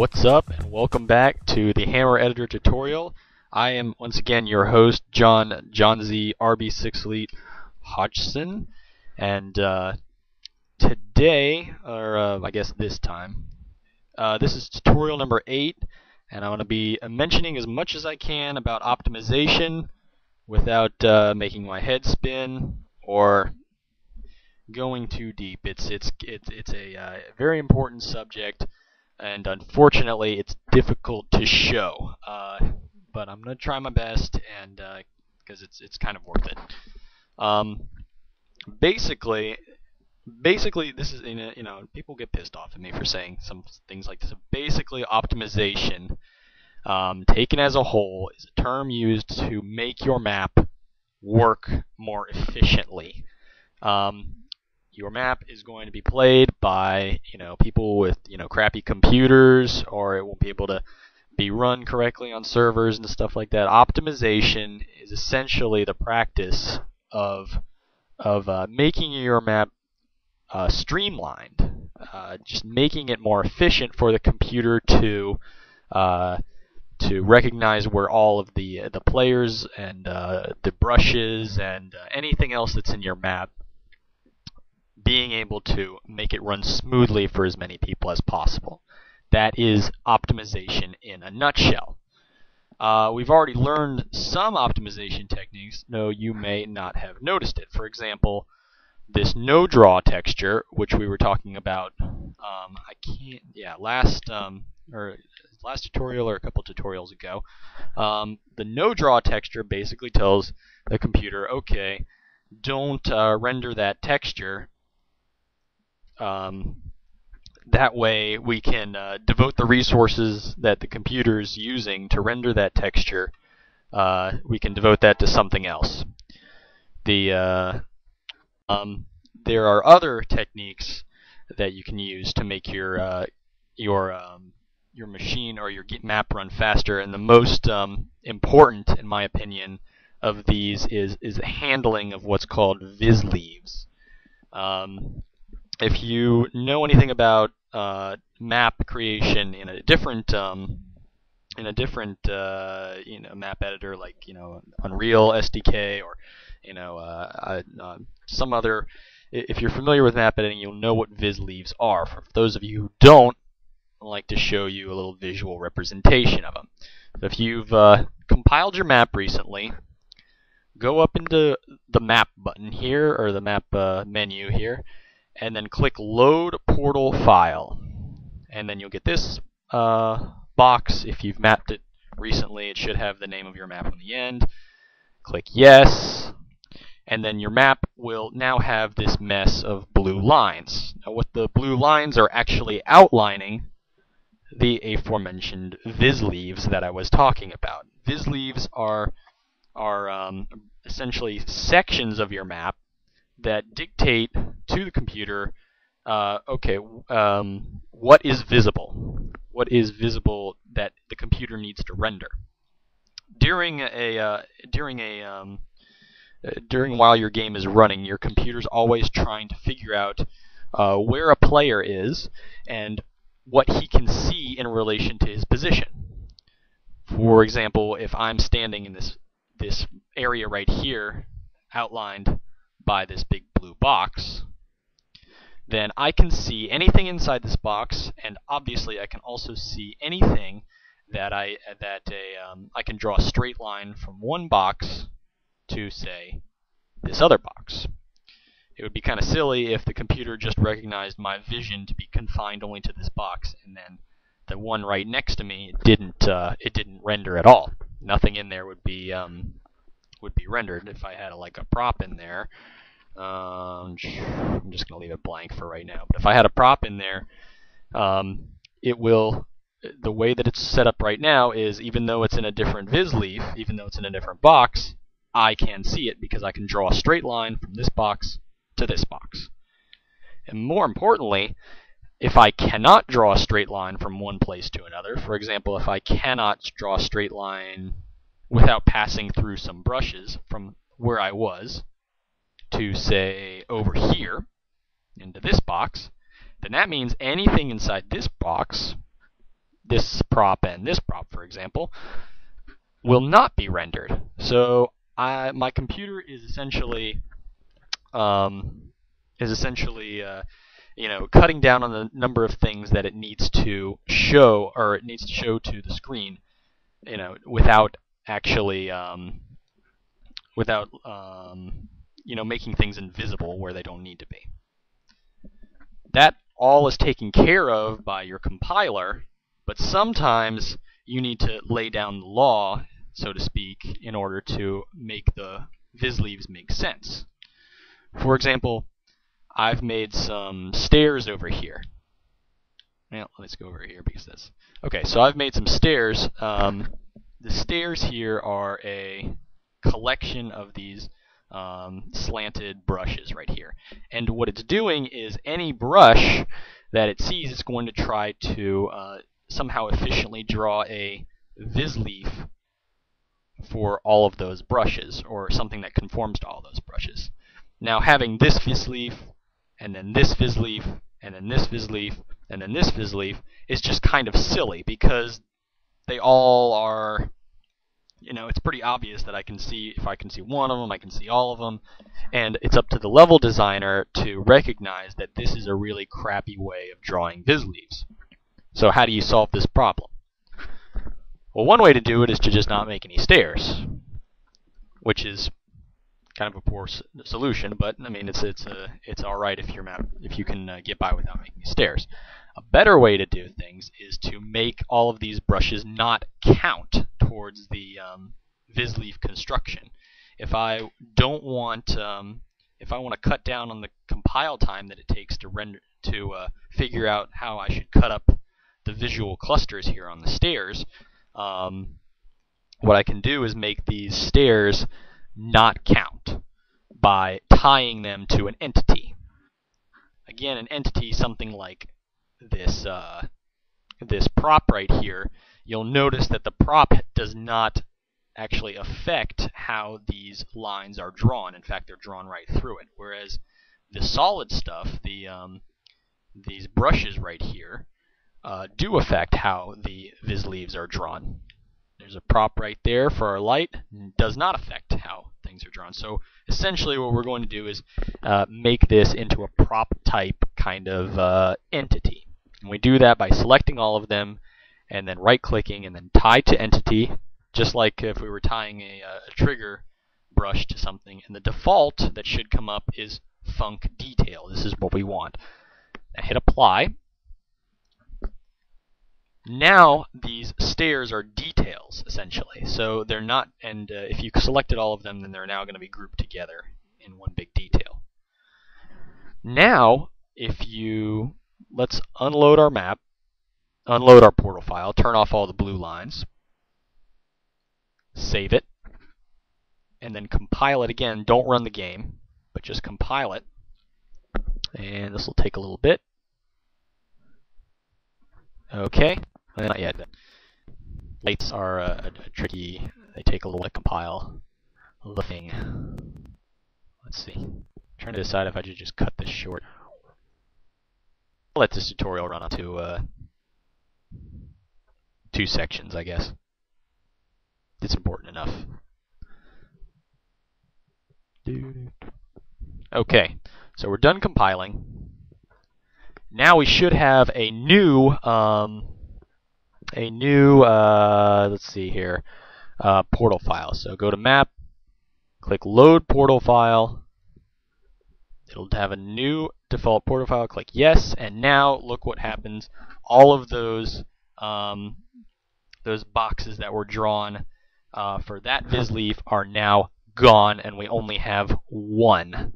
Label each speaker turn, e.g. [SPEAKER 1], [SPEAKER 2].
[SPEAKER 1] What's up, and welcome back to the Hammer Editor tutorial. I am once again your host, John John Z RB6 Elite Hodgson, and uh, today, or uh, I guess this time, uh, this is tutorial number eight, and I'm going to be mentioning as much as I can about optimization without uh, making my head spin or going too deep. It's it's it's it's a uh, very important subject, and unfortunately, it's difficult to show. Uh, but I'm gonna try my best, and because uh, it's it's kind of worth it. Um, basically, basically, this is you know people get pissed off at me for saying some things like this. Basically, optimization. Um, taken as a whole, is a term used to make your map work more efficiently. Um, your map is going to be played by you know people with you know crappy computers, or it won't be able to be run correctly on servers and stuff like that. Optimization is essentially the practice of of uh, making your map uh, streamlined, uh, just making it more efficient for the computer to uh, to recognize where all of the the players and uh, the brushes and uh, anything else that's in your map being able to make it run smoothly for as many people as possible. That is optimization in a nutshell. Uh, we've already learned some optimization techniques, though you may not have noticed it. For example, this no draw texture, which we were talking about, um, I can't, yeah, last um, or last tutorial or a couple tutorials ago. Um, the no draw texture basically tells the computer, okay, don't uh, render that texture um, that way we can uh, devote the resources that the computer is using to render that texture. Uh, we can devote that to something else. The uh, um, there are other techniques that you can use to make your uh, your um, your machine or your map run faster, and the most um, important, in my opinion, of these is is the handling of what's called visleaves. Um, if you know anything about uh, map creation in a different um, in a different uh, you know map editor like you know Unreal SDK or you know uh, uh, some other if you're familiar with map editing you'll know what visleaves are. For those of you who don't I'd like to show you a little visual representation of them if you've uh, compiled your map recently go up into the map button here or the map uh, menu here and then click Load Portal File. And then you'll get this uh, box. If you've mapped it recently, it should have the name of your map on the end. Click Yes. And then your map will now have this mess of blue lines. Now what the blue lines are actually outlining the aforementioned visleaves that I was talking about. Visleaves are are um, essentially sections of your map that dictate to the computer, uh, okay, um, what is visible? What is visible that the computer needs to render? During a uh, during a um, during while your game is running, your computer's always trying to figure out uh, where a player is and what he can see in relation to his position. For example, if I'm standing in this this area right here, outlined by this big blue box, then I can see anything inside this box, and obviously I can also see anything that I that a um, I can draw a straight line from one box to say this other box. It would be kind of silly if the computer just recognized my vision to be confined only to this box, and then the one right next to me didn't uh, it didn't render at all. Nothing in there would be um, would be rendered if I had a, like a prop in there um, I'm just going to leave it blank for right now. But if I had a prop in there, um, it will, the way that it's set up right now is even though it's in a different visleaf, even though it's in a different box, I can see it because I can draw a straight line from this box to this box. And more importantly, if I cannot draw a straight line from one place to another, for example, if I cannot draw a straight line without passing through some brushes from where I was, to say over here into this box, then that means anything inside this box this prop and this prop, for example, will not be rendered. So I, my computer is essentially um, is essentially uh, you know cutting down on the number of things that it needs to show or it needs to show to the screen, you know, without actually um, without um, you know making things invisible where they don't need to be. That all is taken care of by your compiler, but sometimes you need to lay down the law, so to speak, in order to make the visleaves make sense. For example, I've made some stairs over here. Well, let's go over here because that's okay. So I've made some stairs. Um, the stairs here are a collection of these um, slanted brushes right here. And what it's doing is any brush that it sees, it's going to try to uh, somehow efficiently draw a visleaf for all of those brushes, or something that conforms to all those brushes. Now having this visleaf, and then this visleaf, and then this visleaf, and then this visleaf is just kind of silly because they all are you know, it's pretty obvious that I can see, if I can see one of them, I can see all of them. And it's up to the level designer to recognize that this is a really crappy way of drawing visleaves. So how do you solve this problem? Well, one way to do it is to just not make any stairs, which is kind of a poor solution, but I mean it's it's a, it's all right if you're if you can uh, get by without making stairs. A better way to do things is to make all of these brushes not count towards the um, visleaf construction. If I don't want, um, if I want to cut down on the compile time that it takes to render to uh, figure out how I should cut up the visual clusters here on the stairs, um, what I can do is make these stairs not count by tying them to an entity. Again, an entity, something like this uh, this prop right here, you'll notice that the prop does not actually affect how these lines are drawn. In fact, they're drawn right through it. Whereas the solid stuff, the um, these brushes right here, uh, do affect how the visleaves are drawn. There's a prop right there for our light, does not affect how things are drawn. So essentially what we're going to do is uh, make this into a prop type kind of uh, entity. And we do that by selecting all of them and then right clicking and then tie to entity just like if we were tying a, a trigger brush to something and the default that should come up is func_detail. This is what we want. Now hit apply. Now these stairs are details essentially. So they're not and uh, if you selected all of them then they're now going to be grouped together in one big detail. Now if you let's unload our map, unload our portal file, turn off all the blue lines, save it, and then compile it again. Don't run the game, but just compile it. And this will take a little bit. Okay, not yet. Lights are uh, tricky. They take a little to compile thing. Let's see. I'm trying to decide if I should just cut this short. I'll let this tutorial run on to uh, two sections, I guess. It's important enough. Okay, so we're done compiling. Now we should have a new, um, a new, uh, let's see here, uh, portal file. So go to Map, click Load Portal File. It'll have a new default portal file, click yes, and now look what happens. All of those um, those boxes that were drawn uh, for that visleaf are now gone, and we only have one.